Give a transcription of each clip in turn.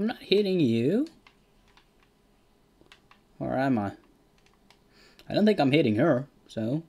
I'm not hitting you. Or am I? I don't think I'm hitting her, so...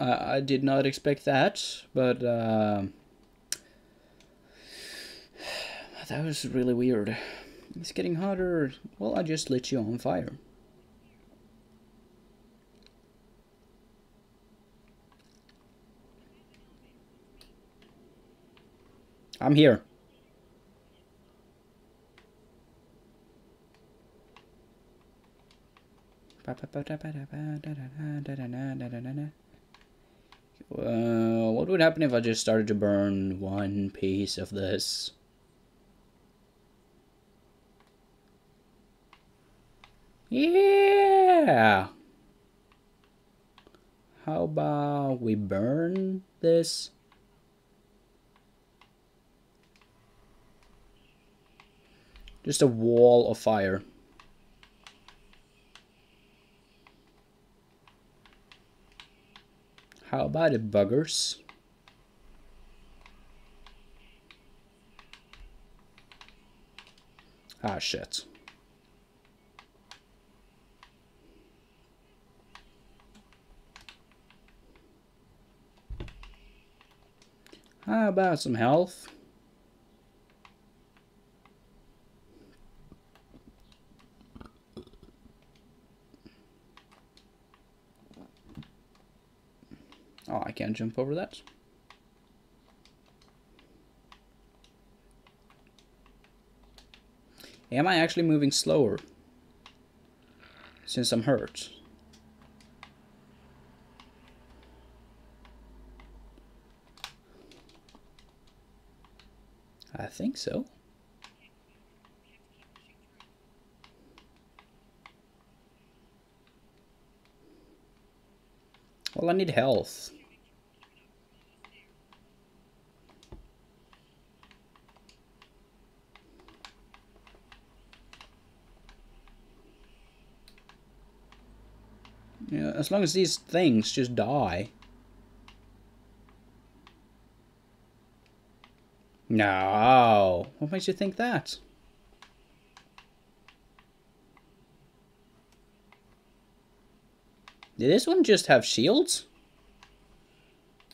I, did not expect that, but uh, that was really weird. It's getting hotter. Well, I just lit you on fire. I'm here. Uh, what would happen if I just started to burn one piece of this? Yeah! How about we burn this? Just a wall of fire. How about it, buggers? Ah, shit. How about some health? Oh, I can't jump over that. Am I actually moving slower? Since I'm hurt. I think so. Well, I need health. Yeah, as long as these things just die. No. What makes you think that? Did this one just have shields?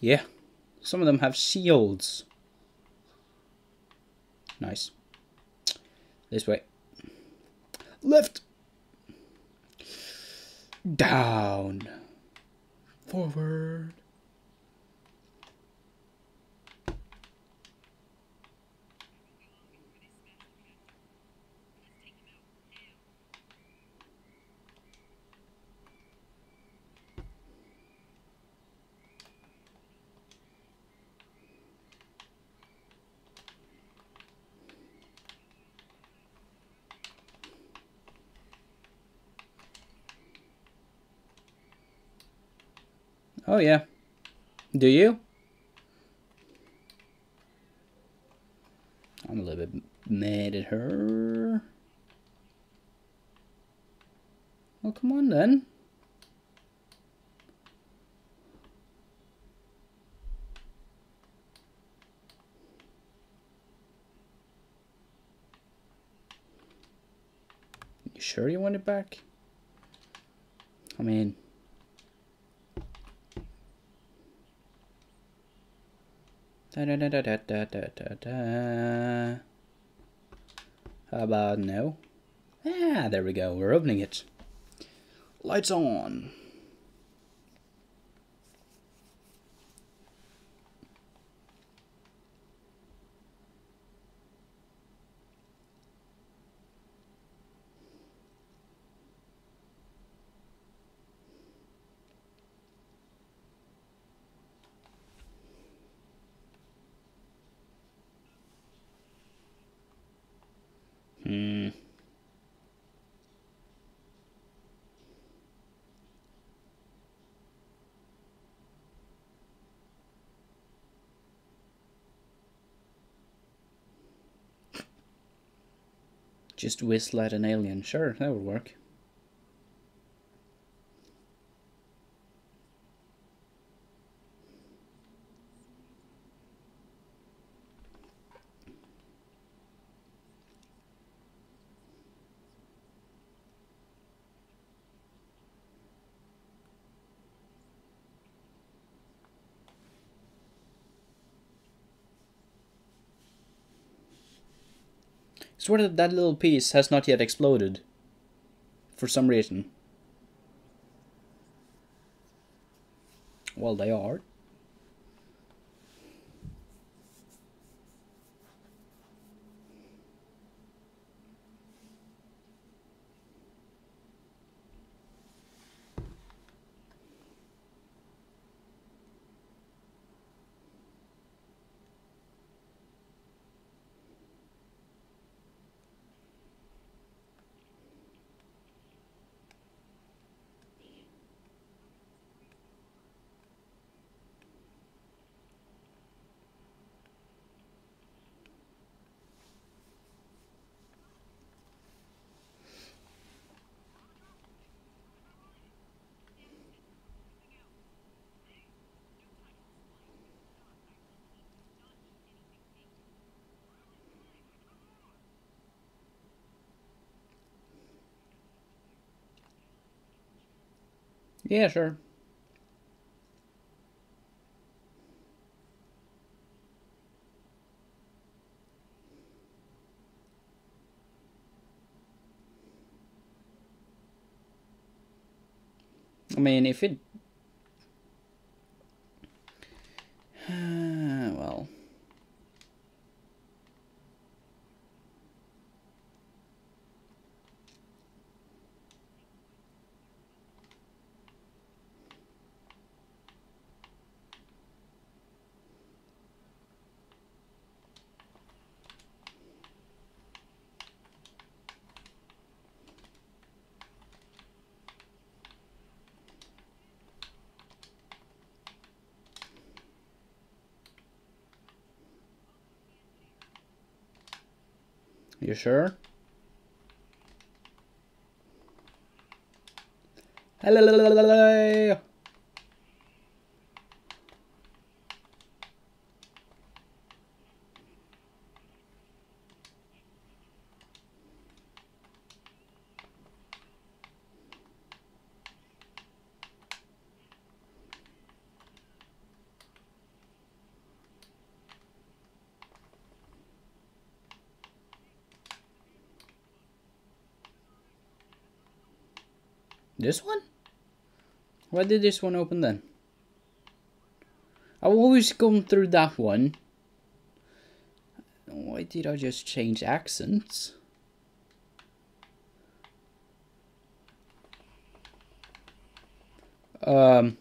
Yeah. Some of them have shields. Nice. This way. Left. Down. Forward. Oh, yeah. Do you? I'm a little bit mad at her. Well, come on then. You sure you want it back? I mean... Da da da da da da da da. How about now? Ah, there we go. We're opening it. Lights on. Just whistle at an alien. Sure, that would work. Swear that that little piece has not yet exploded. For some reason. Well, they are. Yeah, sure. I mean, if it... You sure? Hello. This one? Why did this one open then? I've always gone through that one. Why did I just change accents? Um...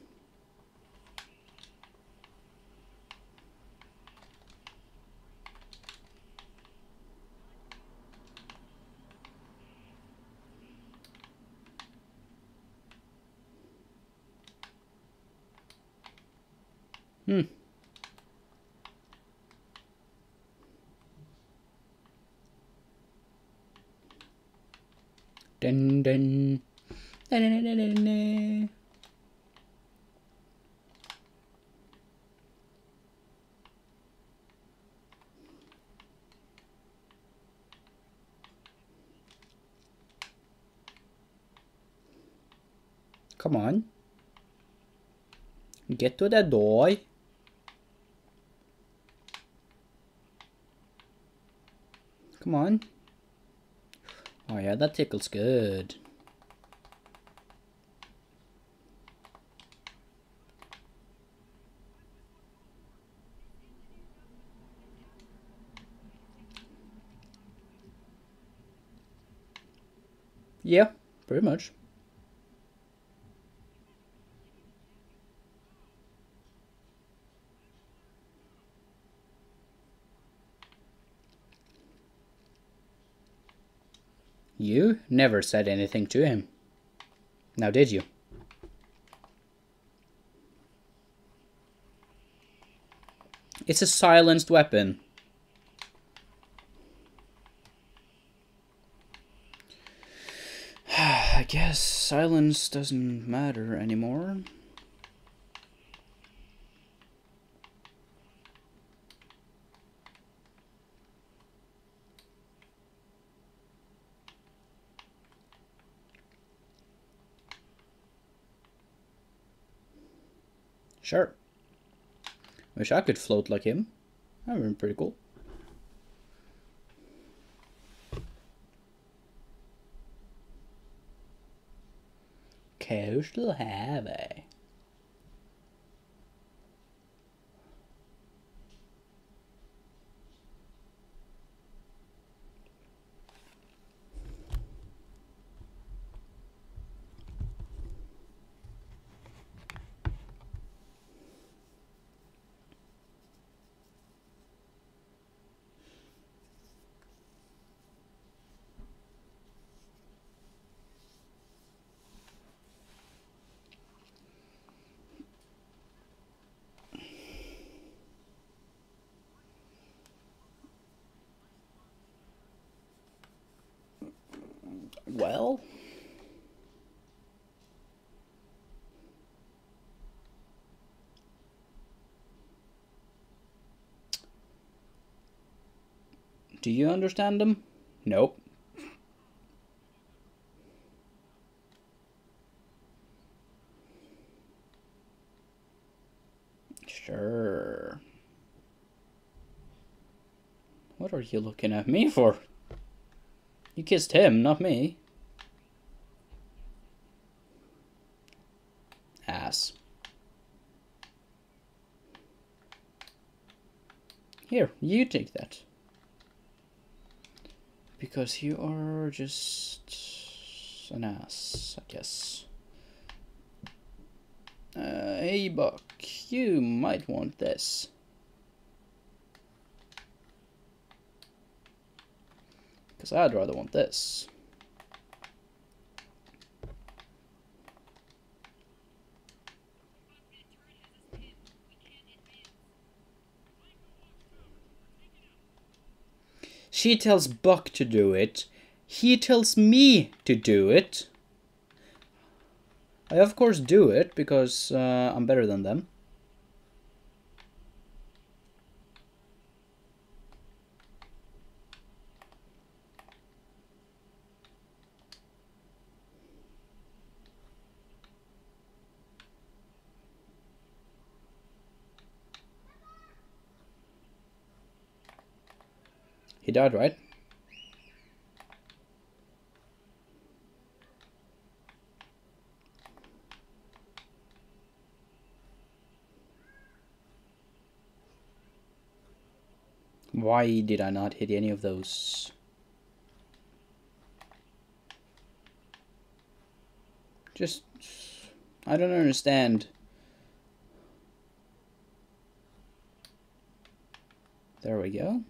Hmm. Dun dun. Dun, dun, dun, dun, dun. Come on. Get to the door. Come on. Oh yeah, that tickles good. Yeah, pretty much. never said anything to him. Now did you? It's a silenced weapon. I guess silence doesn't matter anymore. Sure. Wish I could float like him. That would be pretty cool. Coastal Highway. Well. Do you understand them? Nope. Sure. What are you looking at me for? You kissed him, not me. Ass. Here, you take that. Because you are just an ass, I guess. Uh, hey, Buck, you might want this. Because I'd rather want this. She tells Buck to do it. He tells me to do it. I of course do it because uh, I'm better than them. He died, right? Why did I not hit any of those? Just, I don't understand. There we go.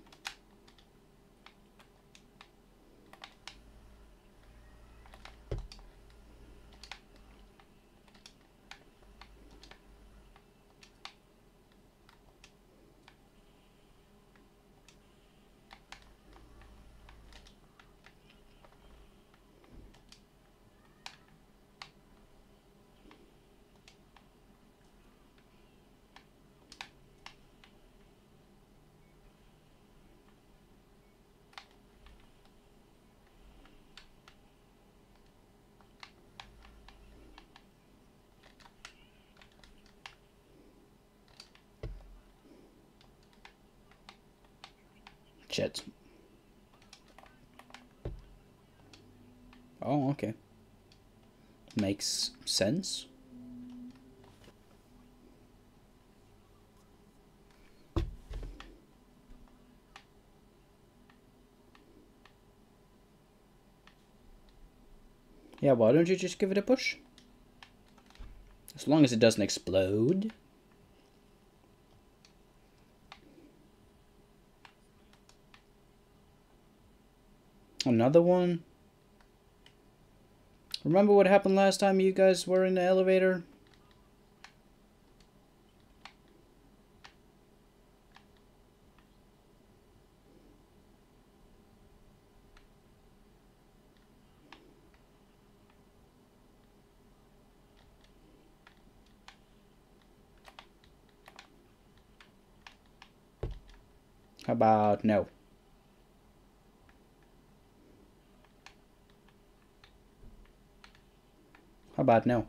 Shit. Oh, okay. Makes sense. Yeah, why don't you just give it a push? As long as it doesn't explode. Another one? Remember what happened last time you guys were in the elevator? How about no? About no?